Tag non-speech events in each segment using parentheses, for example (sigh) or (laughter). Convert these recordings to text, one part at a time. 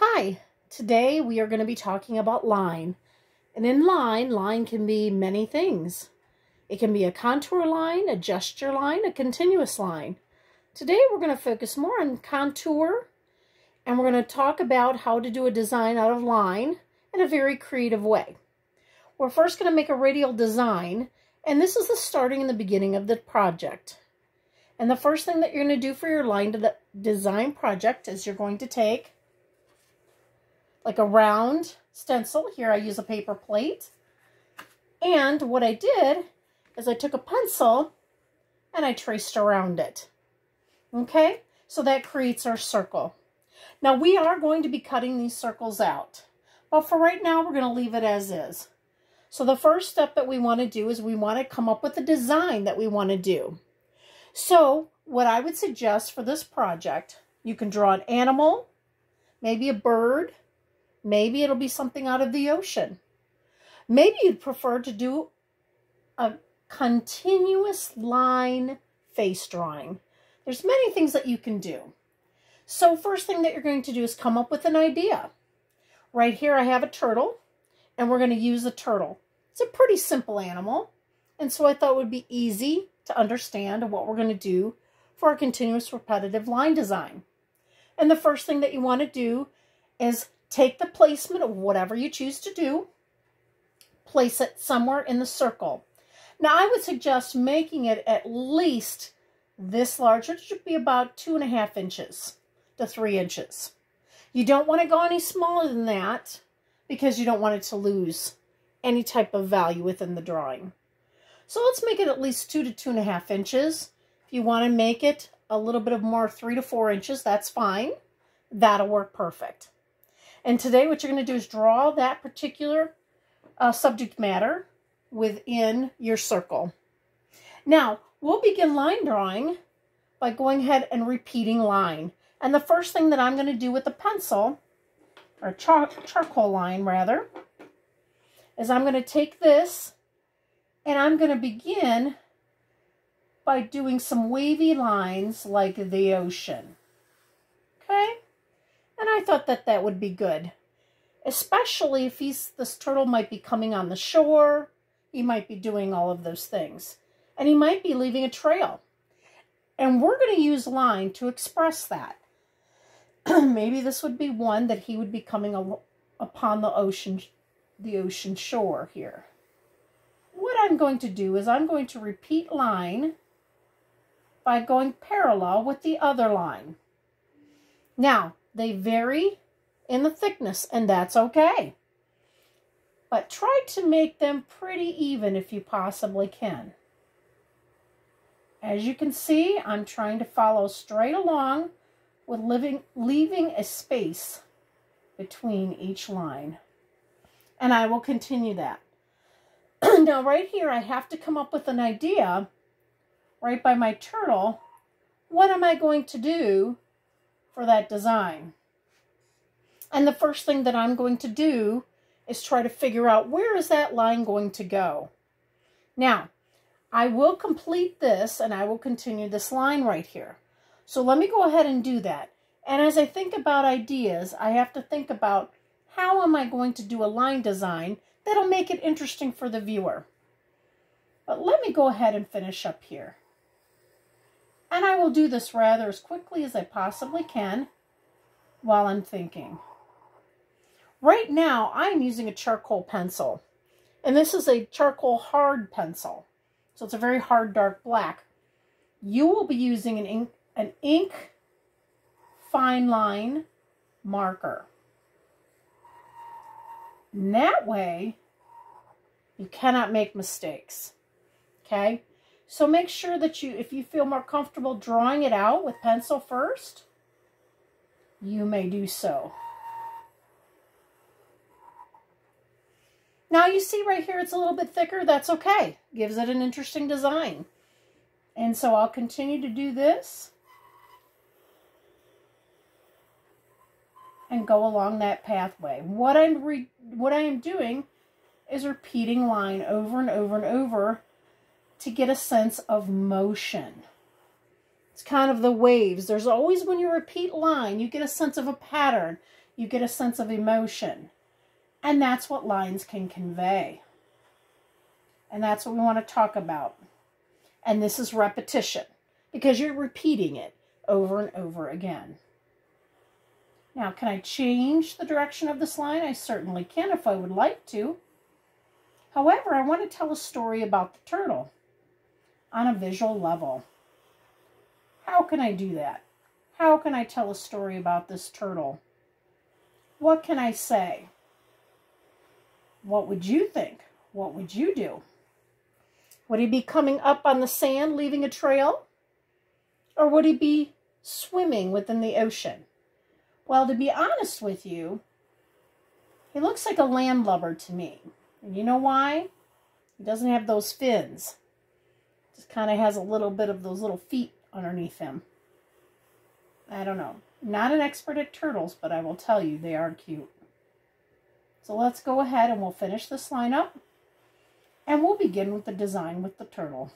Hi, today we are going to be talking about line. And in line, line can be many things. It can be a contour line, a gesture line, a continuous line. Today we're going to focus more on contour and we're going to talk about how to do a design out of line in a very creative way. We're first going to make a radial design and this is the starting and the beginning of the project. And the first thing that you're going to do for your line to the design project is you're going to take like a round stencil. Here I use a paper plate. And what I did is I took a pencil and I traced around it. Okay, so that creates our circle. Now we are going to be cutting these circles out. But for right now, we're going to leave it as is. So the first step that we want to do is we want to come up with a design that we want to do. So what I would suggest for this project, you can draw an animal, maybe a bird, maybe it'll be something out of the ocean. Maybe you'd prefer to do a continuous line face drawing. There's many things that you can do. So first thing that you're going to do is come up with an idea. Right here I have a turtle, and we're going to use a turtle. It's a pretty simple animal, and so I thought it would be easy to understand what we're going to do for a continuous repetitive line design. And the first thing that you want to do is take the placement of whatever you choose to do, place it somewhere in the circle. Now, I would suggest making it at least this large. It should be about two and a half inches to three inches. You don't want to go any smaller than that because you don't want it to lose any type of value within the drawing. So let's make it at least two to two and a half inches. If you want to make it a little bit of more three to four inches, that's fine. That'll work perfect. And today what you're going to do is draw that particular uh, subject matter within your circle. Now, we'll begin line drawing by going ahead and repeating line. And the first thing that I'm going to do with a pencil, or char charcoal line rather, is I'm going to take this and I'm going to begin by doing some wavy lines like the ocean. Okay? And I thought that that would be good. Especially if he's, this turtle might be coming on the shore. He might be doing all of those things. And he might be leaving a trail. And we're going to use line to express that. (clears throat) Maybe this would be one that he would be coming upon the ocean, the ocean shore here what I'm going to do is I'm going to repeat line by going parallel with the other line. Now, they vary in the thickness, and that's okay. But try to make them pretty even if you possibly can. As you can see, I'm trying to follow straight along with living, leaving a space between each line. And I will continue that. (clears throat) now right here, I have to come up with an idea right by my turtle. What am I going to do for that design? And the first thing that I'm going to do is try to figure out where is that line going to go. Now, I will complete this and I will continue this line right here. So let me go ahead and do that. And as I think about ideas, I have to think about how am I going to do a line design that'll make it interesting for the viewer. But let me go ahead and finish up here. And I will do this rather as quickly as I possibly can while I'm thinking. Right now, I'm using a charcoal pencil. And this is a charcoal hard pencil. So it's a very hard dark black. You will be using an ink, an ink fine line marker. And that way, you cannot make mistakes. Okay? So make sure that you, if you feel more comfortable drawing it out with pencil first, you may do so. Now you see right here it's a little bit thicker. That's okay. Gives it an interesting design. And so I'll continue to do this. and go along that pathway. What I'm what I am doing is repeating line over and over and over to get a sense of motion. It's kind of the waves. There's always when you repeat line, you get a sense of a pattern. You get a sense of emotion. And that's what lines can convey. And that's what we want to talk about. And this is repetition because you're repeating it over and over again. Now, can I change the direction of this line? I certainly can if I would like to. However, I want to tell a story about the turtle on a visual level. How can I do that? How can I tell a story about this turtle? What can I say? What would you think? What would you do? Would he be coming up on the sand, leaving a trail? Or would he be swimming within the ocean? Well, to be honest with you, he looks like a landlubber to me. And you know why? He doesn't have those fins. Just kind of has a little bit of those little feet underneath him. I don't know. Not an expert at turtles, but I will tell you they are cute. So let's go ahead and we'll finish this line up. And we'll begin with the design with the turtle.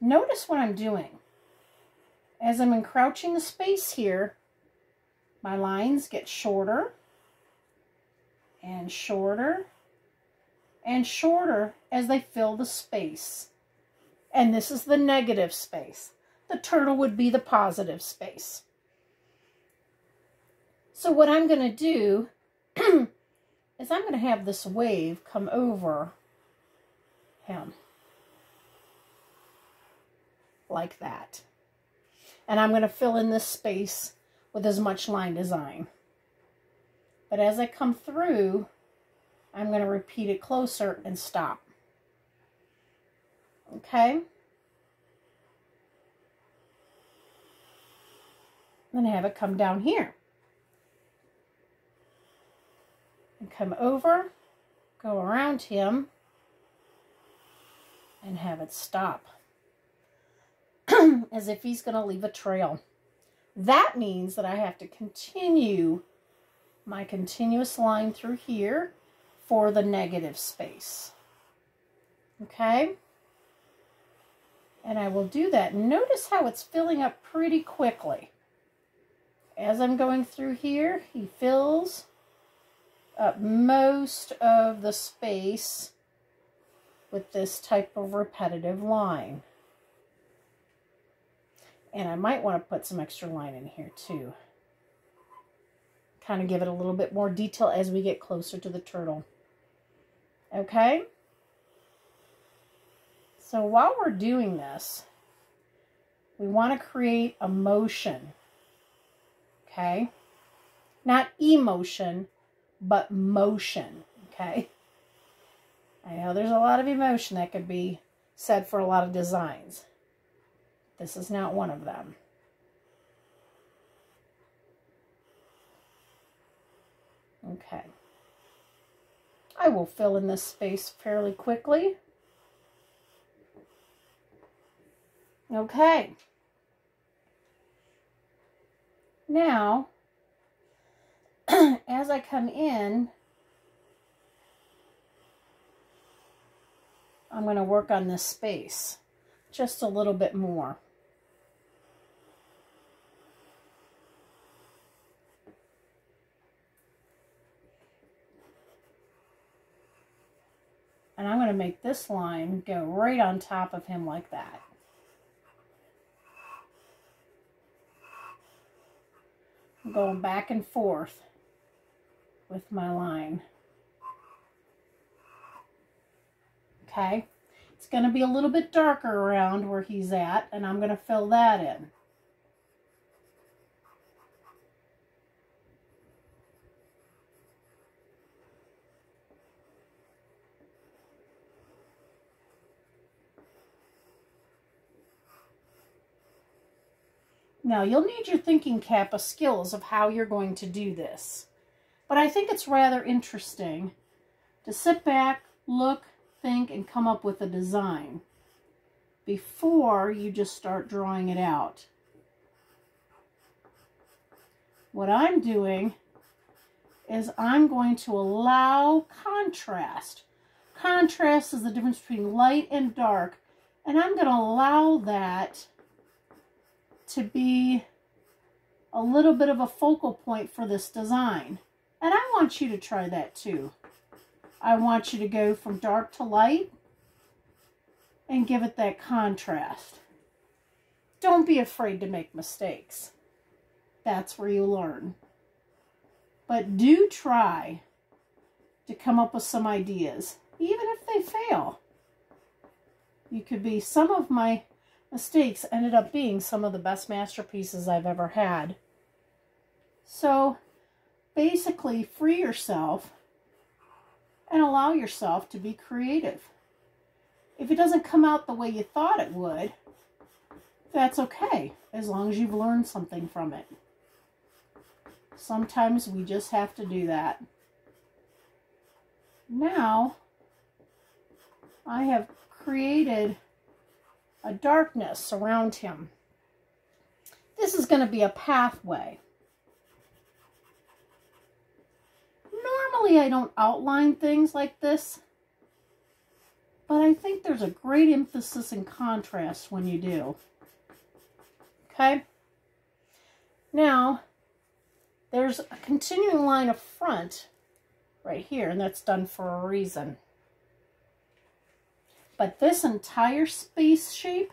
Notice what I'm doing. As I'm encroaching the space here, my lines get shorter and shorter and shorter as they fill the space. And this is the negative space. The turtle would be the positive space. So what I'm going to do (clears throat) is I'm going to have this wave come over him. Like that. And I'm going to fill in this space with as much line design. But as I come through, I'm going to repeat it closer and stop. Okay? To have it come down here. And come over, go around him, and have it stop. (clears throat) as if he's going to leave a trail. That means that I have to continue my continuous line through here for the negative space. Okay? And I will do that. Notice how it's filling up pretty quickly. As I'm going through here, he fills up most of the space with this type of repetitive line. And I might want to put some extra line in here too. Kind of give it a little bit more detail as we get closer to the turtle. Okay? So while we're doing this, we want to create a motion. Okay? Not emotion, but motion. Okay? I know there's a lot of emotion that could be said for a lot of designs. This is not one of them. Okay. I will fill in this space fairly quickly. Okay. Now, (clears throat) as I come in, I'm going to work on this space just a little bit more. And I'm going to make this line go right on top of him like that. I'm going back and forth with my line. Okay, it's going to be a little bit darker around where he's at, and I'm going to fill that in. Now, you'll need your thinking cap of skills of how you're going to do this. But I think it's rather interesting to sit back, look, think, and come up with a design before you just start drawing it out. What I'm doing is I'm going to allow contrast. Contrast is the difference between light and dark, and I'm going to allow that to be a little bit of a focal point for this design. And I want you to try that too. I want you to go from dark to light and give it that contrast. Don't be afraid to make mistakes. That's where you learn. But do try to come up with some ideas, even if they fail. You could be, some of my mistakes ended up being some of the best masterpieces I've ever had. So basically free yourself and allow yourself to be creative. If it doesn't come out the way you thought it would, that's okay, as long as you've learned something from it. Sometimes we just have to do that. Now, I have created a darkness around him. This is going to be a pathway. Normally, I don't outline things like this, but I think there's a great emphasis and contrast when you do. Okay? Now, there's a continuing line of front right here, and that's done for a reason. But this entire space shape,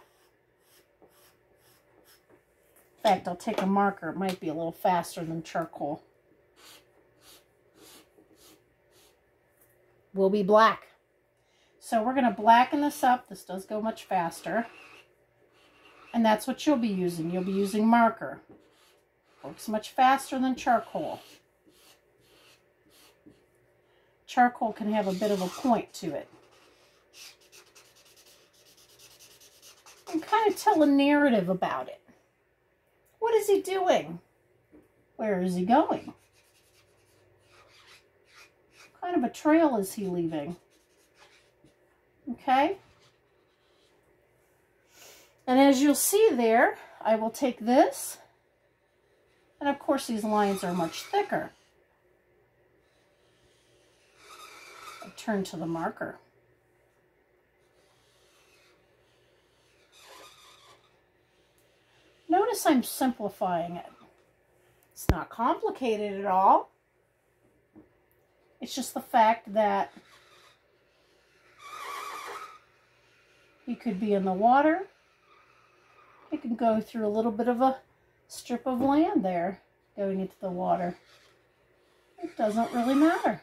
in fact, I'll take a marker. It might be a little faster than charcoal. Will be black. So we're going to blacken this up. This does go much faster. And that's what you'll be using. You'll be using marker. Works much faster than charcoal. Charcoal can have a bit of a point to it. And kind of tell a narrative about it. What is he doing? Where is he going? What kind of a trail is he leaving? Okay. And as you'll see there, I will take this, and of course these lines are much thicker. I turn to the marker. Notice I'm simplifying it. It's not complicated at all. It's just the fact that You could be in the water. You can go through a little bit of a strip of land there going into the water. It doesn't really matter.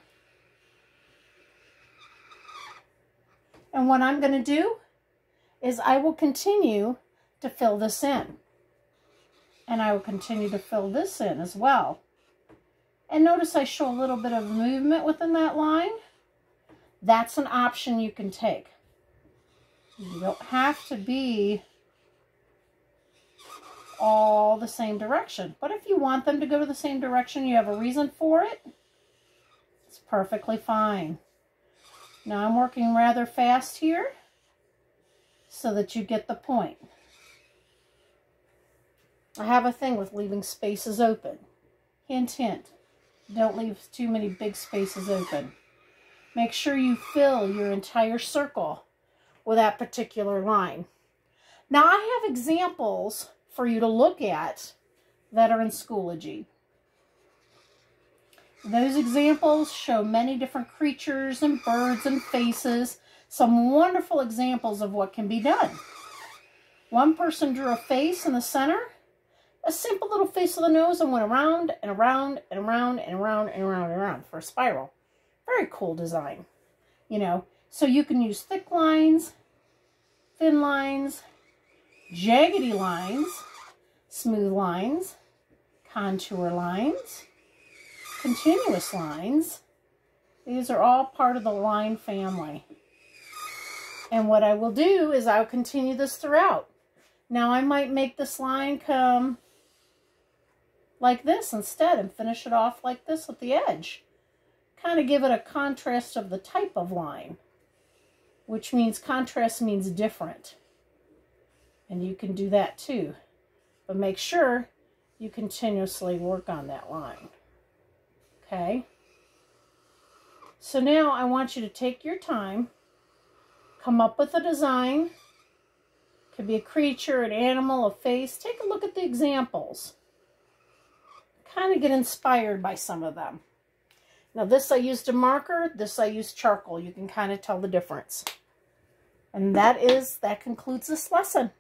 And what I'm going to do is I will continue to fill this in. And I will continue to fill this in as well. And notice I show a little bit of movement within that line. That's an option you can take. You don't have to be all the same direction. But if you want them to go to the same direction, you have a reason for it, it's perfectly fine. Now I'm working rather fast here so that you get the point. I have a thing with leaving spaces open. Hint, hint. Don't leave too many big spaces open. Make sure you fill your entire circle with that particular line. Now I have examples for you to look at that are in Schoology. Those examples show many different creatures and birds and faces, some wonderful examples of what can be done. One person drew a face in the center, a simple little face of the nose and went around and around and around and around and around and around for a spiral. Very cool design, you know. So you can use thick lines, thin lines, jaggedy lines, smooth lines, contour lines, continuous lines. These are all part of the line family. And what I will do is I'll continue this throughout. Now I might make this line come like this instead and finish it off like this at the edge. Kind of give it a contrast of the type of line which means contrast means different. And you can do that too. But make sure you continuously work on that line. Okay? So now I want you to take your time, come up with a design. Could be a creature, an animal, a face. Take a look at the examples. Kind of get inspired by some of them. Now this I used a marker, this I used charcoal. You can kind of tell the difference. And that is, that concludes this lesson.